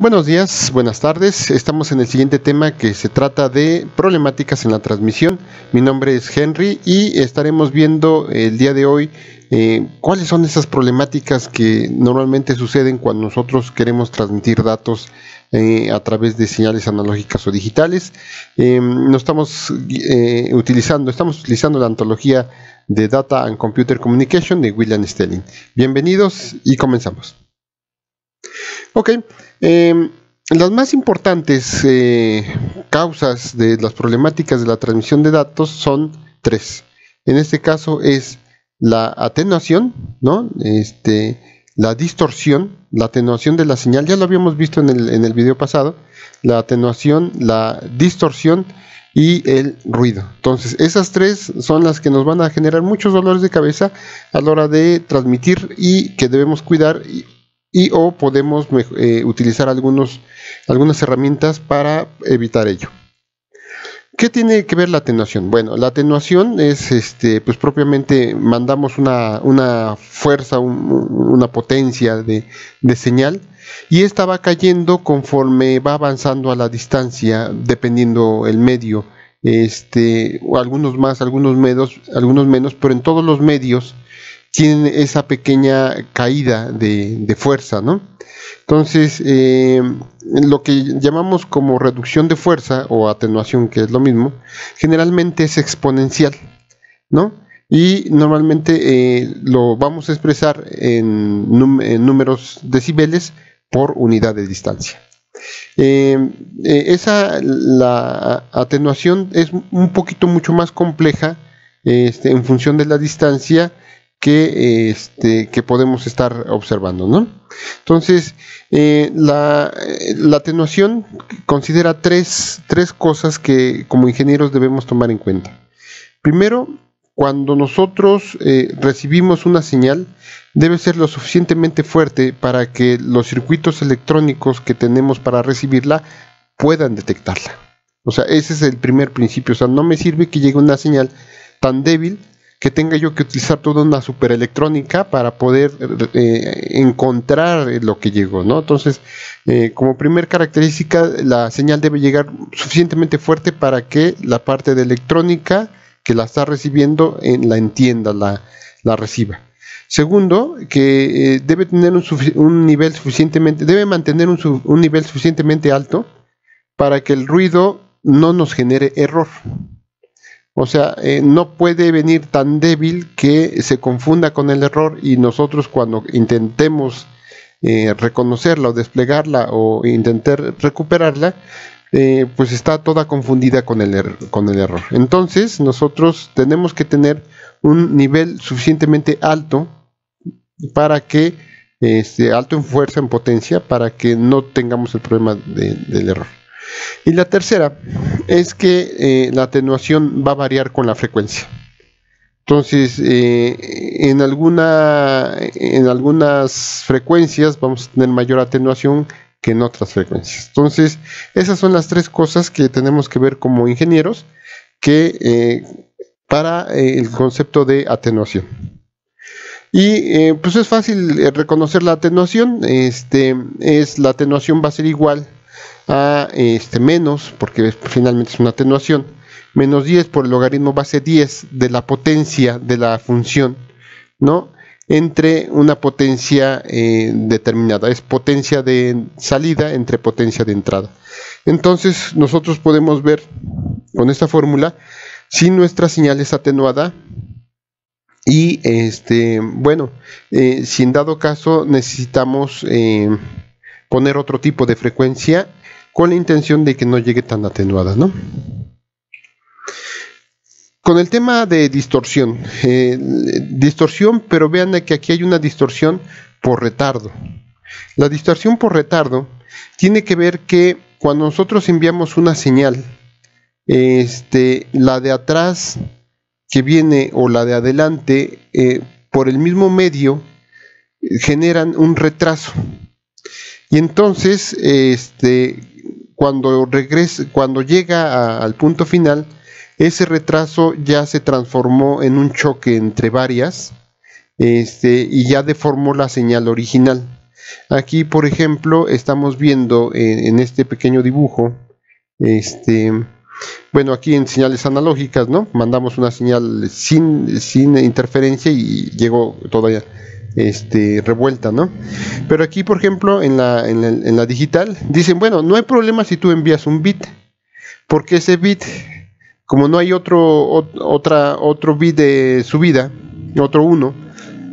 Buenos días, buenas tardes. Estamos en el siguiente tema que se trata de problemáticas en la transmisión. Mi nombre es Henry y estaremos viendo el día de hoy eh, cuáles son esas problemáticas que normalmente suceden cuando nosotros queremos transmitir datos eh, a través de señales analógicas o digitales. Eh, no estamos utilizando, estamos utilizando la antología de Data and Computer Communication de William Stelling. Bienvenidos y comenzamos. Ok, em, las más importantes eh, causas de las problemáticas de la transmisión de datos son tres. En este caso es la atenuación, ¿no? Este, la distorsión, la atenuación de la señal, ya lo habíamos visto en el, en el video pasado, la atenuación, la distorsión y el ruido. Entonces, esas tres son las que nos van a generar muchos dolores de cabeza a la hora de transmitir y que debemos cuidar y o podemos eh, utilizar algunos, algunas herramientas para evitar ello. ¿Qué tiene que ver la atenuación? Bueno, la atenuación es, este, pues propiamente mandamos una, una fuerza, una potencia de, de, señal y esta va cayendo conforme va avanzando a la distancia, dependiendo el medio, este, algunos más, algunos menos, algunos menos, pero en todos los medios tienen esa pequeña caída de, fuerza, ¿no? Entonces, eh, lo que llamamos como reducción de fuerza o atenuación, que es lo mismo, generalmente es exponencial, ¿no? Y normalmente eh, lo vamos a expresar en, números decibeles por unidad de distancia. Eh, esa, la atenuación es un poquito mucho más compleja este, en función de la distancia que, este, que podemos estar observando. ¿no? Entonces, eh, la, atenuación considera tres, tres cosas que como ingenieros debemos tomar en cuenta. Primero, cuando nosotros eh, recibimos una señal, debe ser lo suficientemente fuerte para que los circuitos electrónicos que tenemos para recibirla puedan detectarla. O sea, ese es el primer principio. O sea, no me sirve que llegue una señal tan débil que tenga yo que utilizar toda una superelectrónica para poder eh, encontrar lo que llegó, ¿no? Entonces, eh, como primer característica, la señal debe llegar suficientemente fuerte para que la parte de electrónica que la está recibiendo la entienda, la, la reciba. Segundo, que eh, debe tener un, nivel suficientemente, debe mantener un nivel suficientemente alto para que el ruido no nos genere error. O sea, eh, no puede venir tan débil que se confunda con el error y nosotros cuando intentemos eh, reconocerla o desplegarla o intentar recuperarla, eh, pues está toda confundida con el, er-, con el error. Entonces nosotros tenemos que tener un nivel suficientemente alto para que, este, alto en fuerza, en potencia, para que no tengamos el problema del error. Y la tercera es que eh, la atenuación va a variar con la frecuencia. Entonces, eh, en, alguna, en algunas frecuencias vamos a tener mayor atenuación que en otras frecuencias. Entonces, esas son las tres cosas que tenemos que ver como ingenieros que eh, para el concepto de atenuación. Y pues es fácil reconocer la atenuación. Este es la atenuación va a ser igual a este, menos, porque finalmente es una atenuación, menos 10 por el logaritmo base 10 de la potencia de la función, ¿no? Entre una potencia eh, determinada, es potencia de salida entre potencia de entrada. Entonces nosotros podemos ver con esta fórmula si nuestra señal es atenuada y este bueno eh, si en dado caso necesitamos eh, poner otro tipo de frecuencia con la intención de que no llegue tan atenuada, ¿no? Con el tema de distorsión, eh, distorsión, pero vean que aquí hay una distorsión por retardo. La distorsión por retardo tiene que ver que cuando nosotros enviamos una señal, este, la de atrás que viene o la de adelante, eh, por el mismo medio, generan un retraso. Y entonces, este, cuando regresa, cuando llega al punto final, ese retraso ya se transformó en un choque entre varias este, y ya deformó la señal original. Aquí, por ejemplo, estamos viendo en, este pequeño dibujo, este, bueno, aquí en señales analógicas, ¿no? Mandamos una señal sin, sin interferencia y llegó todavía este, revuelta, ¿no? Pero aquí, por ejemplo, en la, digital, dicen, bueno, no hay problema si tú envías un bit, porque ese bit, como no hay otro, otra, otro bit de subida, otro uno,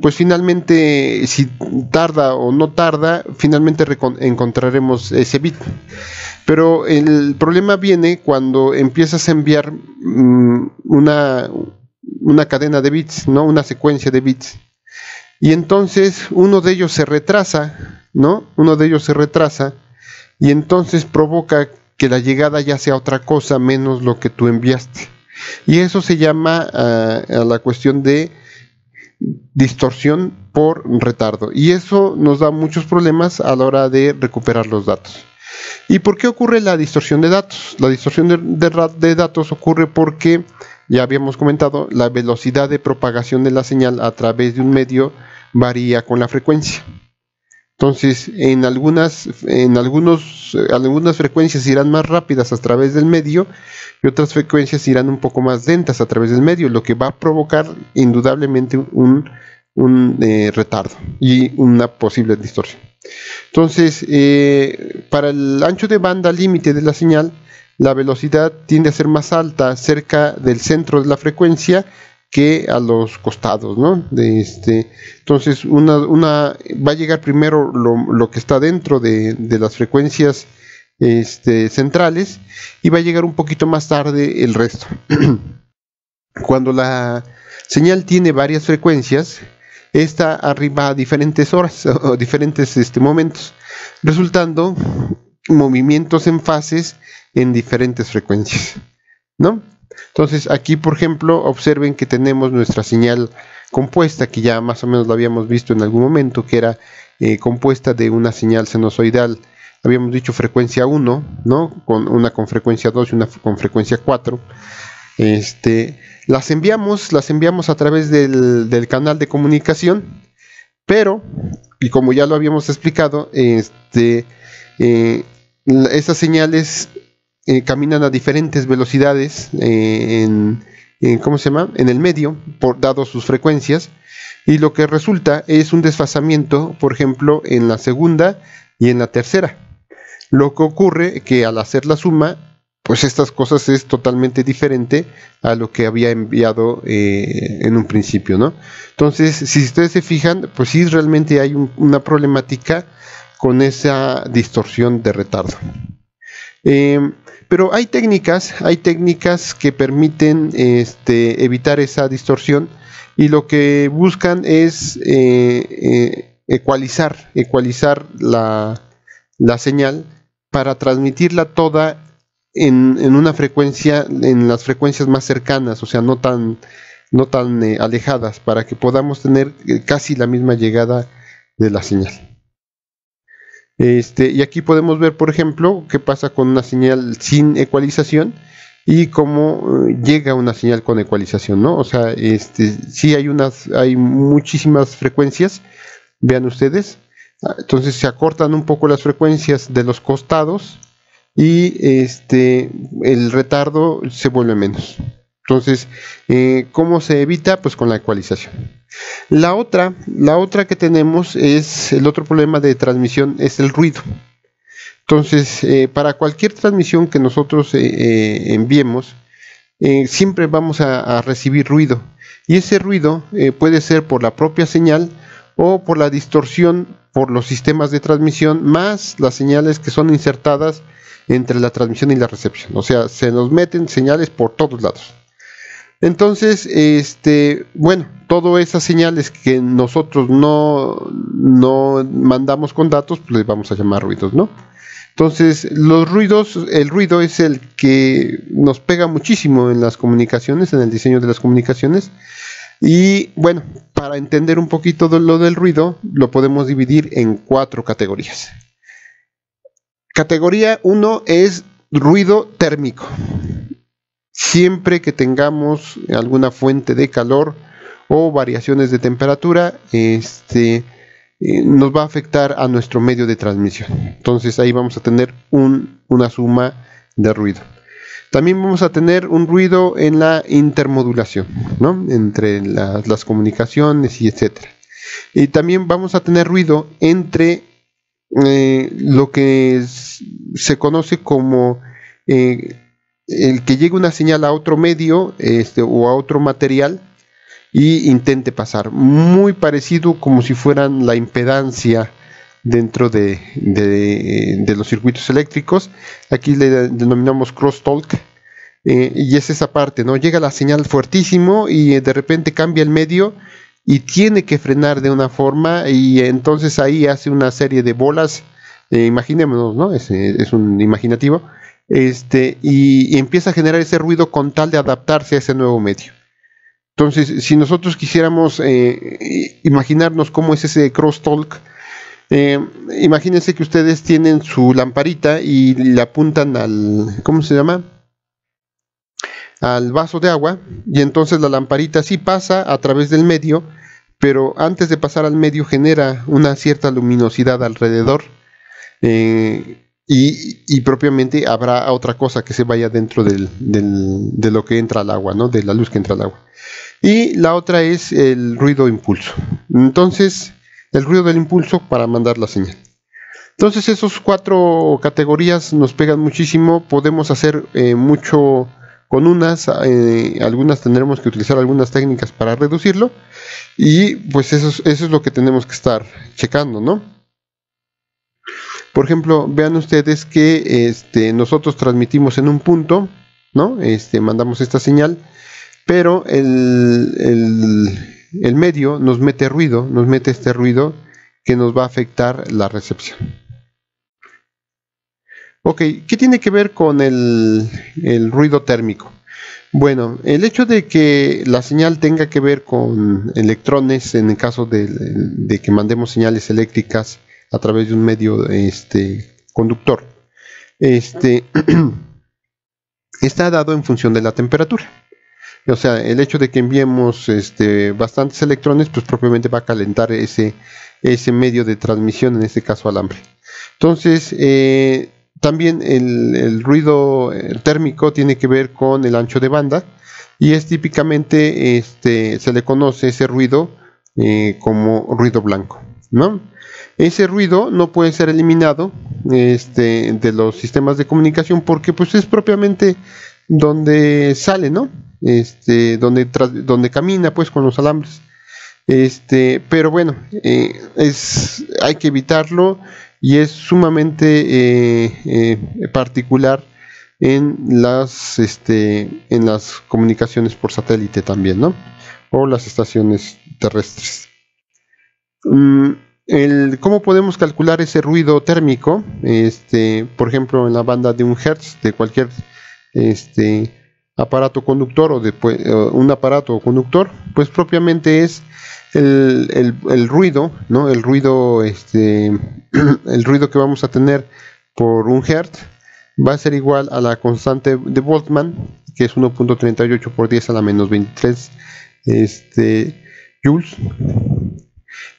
pues finalmente, si tarda o no tarda, finalmente encontraremos ese bit. Pero el problema viene cuando empiezas a enviar mm, una, una cadena de bits, ¿no? Una secuencia de bits. Y entonces uno de ellos se retrasa, ¿no? Uno de ellos se retrasa y entonces provoca que la llegada ya sea otra cosa menos lo que tú enviaste. Y eso se llama ah, a la cuestión de distorsión por retardo. Y eso nos da muchos problemas a la hora de recuperar los datos. ¿Y por qué ocurre la distorsión de datos? La distorsión de, datos ocurre porque, ya habíamos comentado, la velocidad de propagación de la señal a través de un medio varía con la frecuencia. Entonces, en algunas, en algunos, algunas frecuencias irán más rápidas a través del medio y otras frecuencias irán un poco más lentas a través del medio, lo que va a provocar indudablemente un, eh, retardo y una posible distorsión. Entonces, eh, para el ancho de banda límite de la señal, la velocidad tiende a ser más alta cerca del centro de la frecuencia que a los costados, ¿no? Este, entonces, va a llegar primero lo, que está dentro de, las frecuencias este, centrales y va a llegar un poquito más tarde el resto. Cuando la señal tiene varias frecuencias, esta arriba a diferentes horas o diferentes este, momentos, resultando movimientos en fases en diferentes frecuencias, ¿no? Entonces aquí, por ejemplo, observen que tenemos nuestra señal compuesta, que ya más o menos lo habíamos visto en algún momento, que era eh, compuesta de una señal sinusoidal, habíamos dicho frecuencia 1, ¿no? Con una con frecuencia 2 y una con frecuencia 4. Este, las enviamos, las enviamos a través del, canal de comunicación, pero, y como ya lo habíamos explicado, este, eh, esas señales eh, caminan a diferentes velocidades eh, en, ¿cómo se llama? en el medio, por, dado sus frecuencias, y lo que resulta es un desfasamiento, por ejemplo, en la segunda y en la tercera. Lo que ocurre que al hacer la suma, pues estas cosas es totalmente diferente a lo que había enviado eh, en un principio, ¿no? Entonces, si ustedes se fijan, pues sí realmente hay una problemática con esa distorsión de retardo. Pero hay técnicas, hay técnicas que permiten este, evitar esa distorsión y lo que buscan es eh, eh, ecualizar, ecualizar la, señal para transmitirla toda en, una frecuencia, en las frecuencias más cercanas, o sea, no tan, no tan eh, alejadas, para que podamos tener casi la misma llegada de la señal. Este, y aquí podemos ver, por ejemplo, qué pasa con una señal sin ecualización y cómo eh, llega una señal con ecualización, ¿no? O sea, este, sí hay unas, hay muchísimas frecuencias, vean ustedes, ah, entonces se acortan un poco las frecuencias de los costados y este, el retardo se vuelve menos. Entonces, eh, ¿cómo se evita? Pues con la ecualización. La otra, la otra que tenemos es el otro problema de transmisión es el ruido. Entonces, eh, para cualquier transmisión que nosotros eh, enviemos, siempre vamos a, recibir ruido. Y ese ruido puede ser por la propia señal o por la distorsión por los sistemas de transmisión, más las señales que son insertadas entre la transmisión y la recepción. O sea, se nos meten señales por todos lados. Entonces, este, bueno, todas esas señales que nosotros no, no mandamos con datos, pues les vamos a llamar ruidos, ¿no? Entonces, los ruidos, el ruido es el que nos pega muchísimo en las comunicaciones, en el diseño de las comunicaciones. Y bueno, para entender un poquito lo del ruido, lo podemos dividir en cuatro categorías. Categoría 1 es ruido térmico siempre que tengamos alguna fuente de calor o variaciones de temperatura, este, eh, nos va a afectar a nuestro medio de transmisión. Entonces ahí vamos a tener una suma de ruido. También vamos a tener un ruido en la intermodulación, ¿no? Entre las comunicaciones y etcétera. Y también vamos a tener ruido entre eh, lo que se conoce como eh, el que llegue una señal a otro medio este, o a otro material y intente pasar. Muy parecido como si fueran la impedancia dentro de, los circuitos eléctricos. Aquí le denominamos crosstalk. Eh, y es esa parte, ¿no? Llega la señal fuertísimo y eh, de repente cambia el medio y tiene que frenar de una forma y entonces ahí hace una serie de bolas, eh, imaginémonos, ¿no? Es, es, un imaginativo, este, y empieza a generar ese ruido con tal de adaptarse a ese nuevo medio. Entonces, si nosotros quisiéramos eh, imaginarnos cómo es ese crosstalk, eh, imagínense que ustedes tienen su lamparita y le apuntan al, ¿cómo se llama? Al vaso de agua y entonces la lamparita sí pasa a través del medio, pero antes de pasar al medio genera una cierta luminosidad alrededor. Eh, y, propiamente habrá otra cosa que se vaya dentro del, de lo que entra al agua, ¿no? de la luz que entra al agua. Y la otra es el ruido impulso. Entonces, el ruido del impulso para mandar la señal. Entonces, esas cuatro categorías nos pegan muchísimo. Podemos hacer eh, mucho con unas, eh, algunas tendremos que utilizar algunas técnicas para reducirlo. Y pues eso, eso es lo que tenemos que estar checando, ¿no? Por ejemplo, vean ustedes que este, nosotros transmitimos en un punto, ¿no? Este, mandamos esta señal, pero el, medio nos mete ruido, nos mete este ruido que nos va a afectar la recepción. Ok, ¿qué tiene que ver con el, ruido térmico? Bueno, el hecho de que la señal tenga que ver con electrones, en el caso de que mandemos señales eléctricas a través de un medio este, conductor. Este, está dado en función de la temperatura. O sea, el hecho de que enviemos este, bastantes electrones, pues propiamente va a calentar ese, ese medio de transmisión, en este caso alambre. Entonces, eh, también el, ruido eh, térmico tiene que ver con el ancho de banda y es típicamente, este, se le conoce ese ruido eh, como ruido blanco, ¿no? Ese ruido no puede ser eliminado este, de los sistemas de comunicación porque pues es propiamente donde sale, ¿no? Este, donde, camina pues con los alambres. Este, pero bueno, eh, hay que evitarlo y es sumamente eh, eh, particular este, en las comunicaciones por satélite también, ¿no? O las estaciones terrestres. ¿Cómo podemos calcular ese ruido térmico? Este, por ejemplo, en la banda de un hertz de cualquier este, aparato conductor o de un aparato conductor, pues propiamente es el, ruido. El ruido, este, el ruido que vamos a tener por un hertz va a ser igual a la constante de Boltzmann, que es 1.38 por 10 a la menos 23 este, joules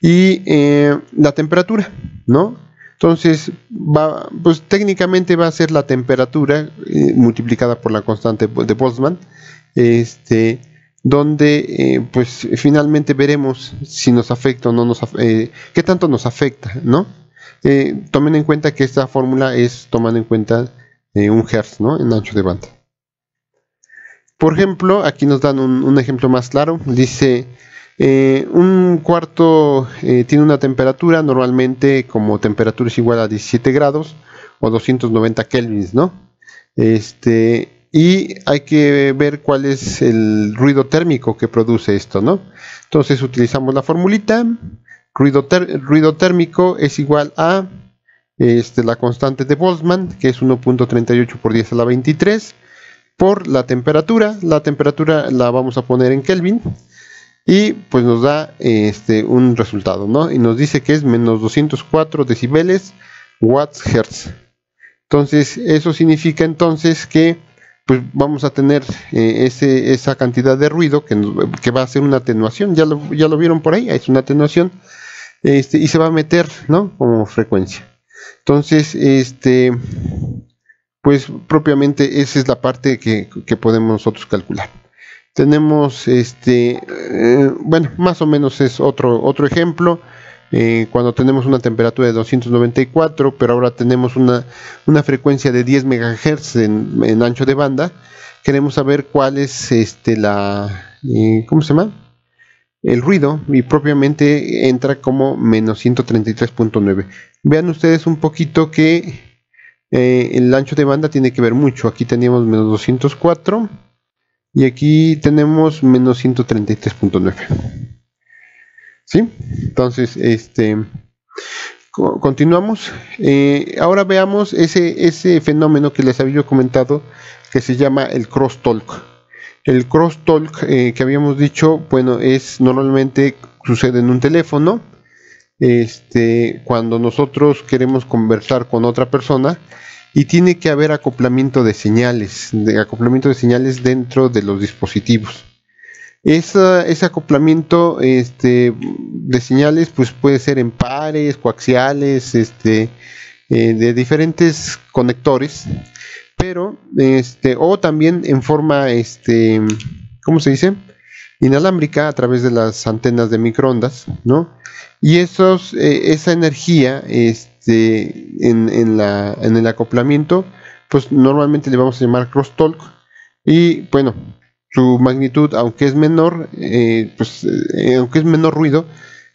y eh, la temperatura, ¿no? Entonces, va, pues técnicamente va a ser la temperatura eh, multiplicada por la constante de Boltzmann, este, donde eh, pues finalmente veremos si nos afecta o no nos qué tanto nos afecta, ¿no? tomen en cuenta que esta fórmula es tomando en cuenta un hertz, ¿no? En ancho de banda. Por ejemplo, aquí nos dan un ejemplo más claro. Dice eh, un cuarto eh, tiene una temperatura, normalmente como temperatura es igual a 17 grados o 290 kelvins, ¿no? Este, y hay que ver cuál es el ruido térmico que produce esto, ¿no? Entonces utilizamos la formulita, ruido, ruido térmico es igual a este, la constante de Boltzmann, que es 1.38 por 10 a la 23, por la temperatura, la temperatura la vamos a poner en Kelvin, y pues nos da este un resultado, ¿no? Y nos dice que es menos 204 decibeles watts hertz. Entonces, eso significa entonces que pues vamos a tener eh, ese, esa cantidad de ruido que, que, va a ser una atenuación. Ya lo, ya lo vieron por ahí, es una atenuación. este, y se va a meter, ¿no? Como frecuencia. Entonces, este, pues propiamente esa es la parte que, podemos nosotros calcular. Tenemos, este, eh, bueno, más o menos es otro, otro ejemplo. Eh, cuando tenemos una temperatura de 294, pero ahora tenemos una, frecuencia de 10 MHz en, ancho de banda, queremos saber cuál es este, la, eh, ¿cómo se llama? El ruido y propiamente entra como menos 133.9. Vean ustedes un poquito que el ancho de banda tiene que ver mucho. Aquí teníamos menos 204 y aquí tenemos menos 133.9. ¿Sí? Entonces, este, continuamos. Eh, ahora veamos ese, ese fenómeno que les había comentado que se llama el crosstalk. El crosstalk eh, que habíamos dicho, bueno, es normalmente sucede en un teléfono. Este, cuando nosotros queremos conversar con otra persona y tiene que haber acoplamiento de señales, de acoplamiento de señales dentro de los dispositivos ese acoplamiento este, de señales pues puede ser en pares, coaxiales, este, eh, de diferentes conectores, pero este, o también en forma, este, ¿cómo se dice? Inalámbrica a través de las antenas de microondas, ¿no? Y esos, eh, esa energía este, en, en, el acoplamiento, pues normalmente le vamos a llamar crosstalk. Y bueno, su magnitud, aunque es menor, eh, pues, eh, aunque es menor ruido,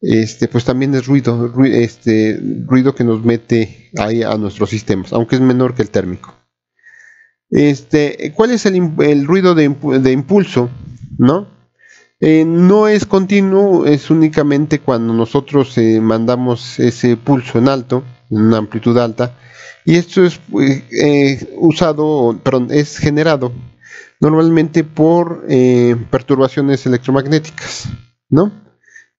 este, pues también es ruido, este, ruido que nos mete ahí a nuestros sistemas, aunque es menor que el térmico. Este, ¿cuál es el, ruido de, impulso? ¿No? Eh, no es continuo, es únicamente cuando nosotros mandamos ese pulso en alto, una amplitud alta, y esto es usado, perdón, es generado normalmente por eh, perturbaciones electromagnéticas, ¿no?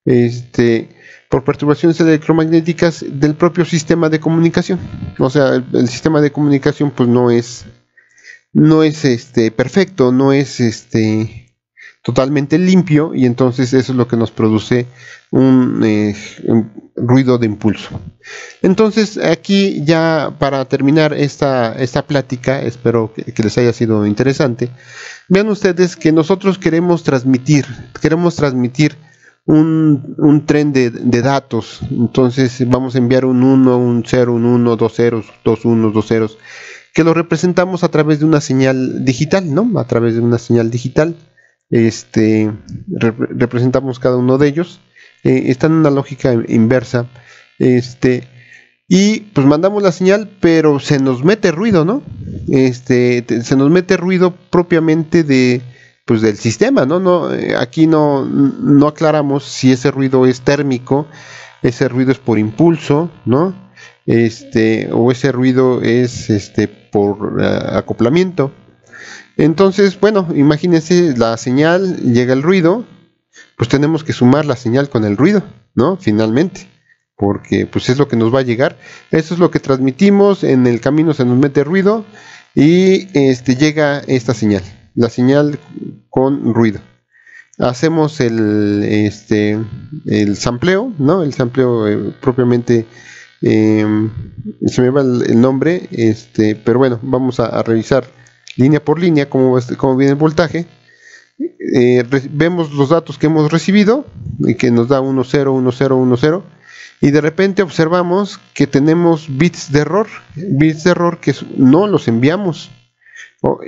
Este, por perturbaciones electromagnéticas del propio sistema de comunicación. O sea, el, sistema de comunicación pues no es no es este perfecto, no es este totalmente limpio y entonces eso es lo que nos produce un, eh, ruido de impulso. Entonces aquí ya para terminar esta, esta plática, espero que, les haya sido interesante, vean ustedes que nosotros queremos transmitir, queremos transmitir un, tren de, datos, entonces vamos a enviar un 1, un 0, un 1, dos ceros, dos unos, dos ceros, que lo representamos a través de una señal digital, ¿no? A través de una señal digital este, representamos cada uno de ellos. Eh, está en una lógica inversa. Este, y pues mandamos la señal, pero se nos mete ruido, ¿no? Este, se nos mete ruido propiamente de, pues del sistema, ¿no? no eh, aquí no, no aclaramos si ese ruido es térmico, ese ruido es por impulso, ¿no? Este, o ese ruido es este, por eh, acoplamiento. Entonces, bueno, imagínense la señal, llega el ruido, pues tenemos que sumar la señal con el ruido, ¿no? Finalmente, porque pues es lo que nos va a llegar. Eso es lo que transmitimos, en el camino se nos mete ruido y este, llega esta señal, la señal con ruido. Hacemos el, este, el sampleo, ¿no? El sampleo eh, propiamente, em, se me va el, nombre, este, pero bueno, vamos a revisar línea por línea cómo, cómo viene el voltaje. Eh, vemos los datos que hemos recibido y que nos da 1, 0, 1, 0, 1, 0 y de repente observamos que tenemos bits de error, bits de error que no los enviamos.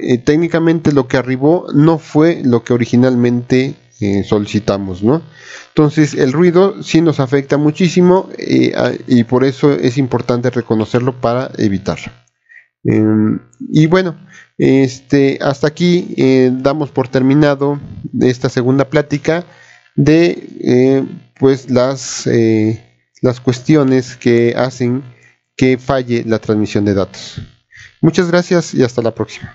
Eh, técnicamente lo que arribó no fue lo que originalmente eh, solicitamos, ¿no? Entonces el ruido sí nos afecta muchísimo y por eso es importante reconocerlo para evitarlo. Em, y bueno, este, hasta aquí eh, damos por terminado esta segunda plática de eh, pues las, eh, las cuestiones que hacen que falle la transmisión de datos. Muchas gracias y hasta la próxima.